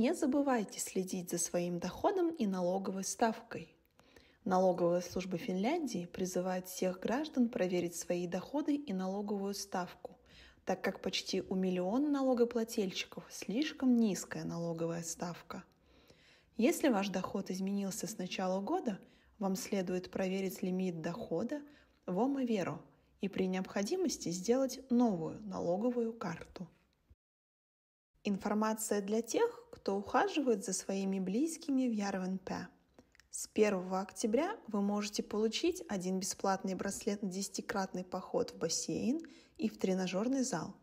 Не забывайте следить за своим доходом и налоговой ставкой. Налоговая служба Финляндии призывает всех граждан проверить свои доходы и налоговую ставку, так как почти у миллиона налогоплательщиков слишком низкая налоговая ставка. Если ваш доход изменился с начала года, вам следует проверить лимит дохода в ОМОВЕРО и при необходимости сделать новую налоговую карту. Информация для тех, кто ухаживает за своими близкими в ЯРВНП. С 1 октября вы можете получить один бесплатный браслет на 10-кратный поход в бассейн и в тренажерный зал,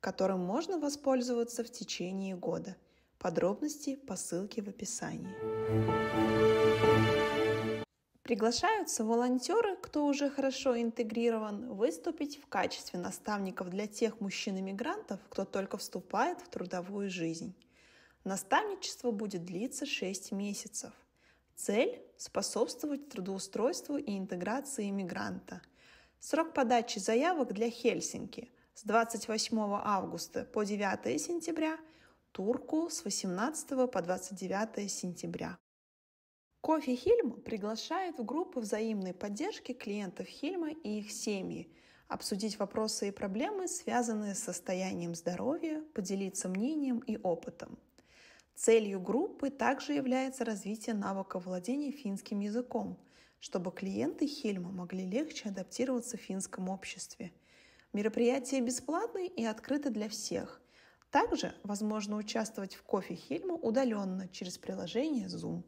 которым можно воспользоваться в течение года. Подробности по ссылке в описании. Приглашаются волонтеры, кто уже хорошо интегрирован, выступить в качестве наставников для тех мужчин-иммигрантов, кто только вступает в трудовую жизнь. Наставничество будет длиться 6 месяцев. Цель – способствовать трудоустройству и интеграции иммигранта. Срок подачи заявок для Хельсинки с 28 августа по 9 сентября, Турку с 18 по 29 сентября. Кофе Хильм приглашает в группу взаимной поддержки клиентов Хильма и их семьи, обсудить вопросы и проблемы, связанные с состоянием здоровья, поделиться мнением и опытом. Целью группы также является развитие навыка владения финским языком, чтобы клиенты Хильма могли легче адаптироваться в финском обществе. Мероприятие бесплатное и открыто для всех. Также возможно участвовать в кофе Хильма удаленно через приложение Zoom.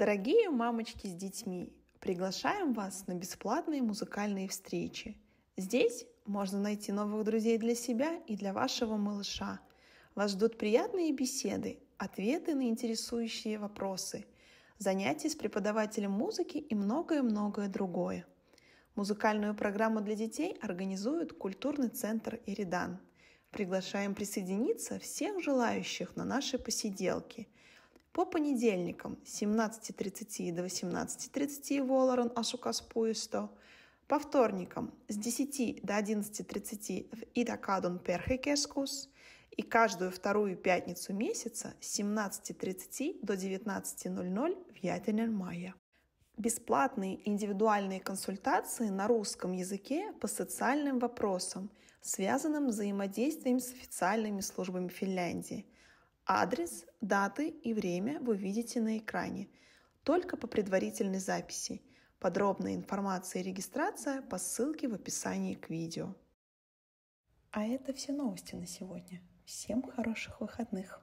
Дорогие мамочки с детьми, приглашаем вас на бесплатные музыкальные встречи. Здесь можно найти новых друзей для себя и для вашего малыша. Вас ждут приятные беседы, ответы на интересующие вопросы, занятия с преподавателем музыки и многое-многое другое. Музыкальную программу для детей организует культурный центр «Иридан». Приглашаем присоединиться всех желающих на наши посиделки – по понедельникам с 17.30 до 18.30 Волорон Ашукас Пуисто. По вторникам с 10 до 11.30 в Идакадон Перхекескус. И каждую вторую пятницу месяца с 17.30 до 19.00 в Ятинен Майя. Бесплатные индивидуальные консультации на русском языке по социальным вопросам, связанным с взаимодействием с официальными службами Финляндии – Адрес, даты и время вы видите на экране, только по предварительной записи. Подробная информация и регистрация по ссылке в описании к видео. А это все новости на сегодня. Всем хороших выходных!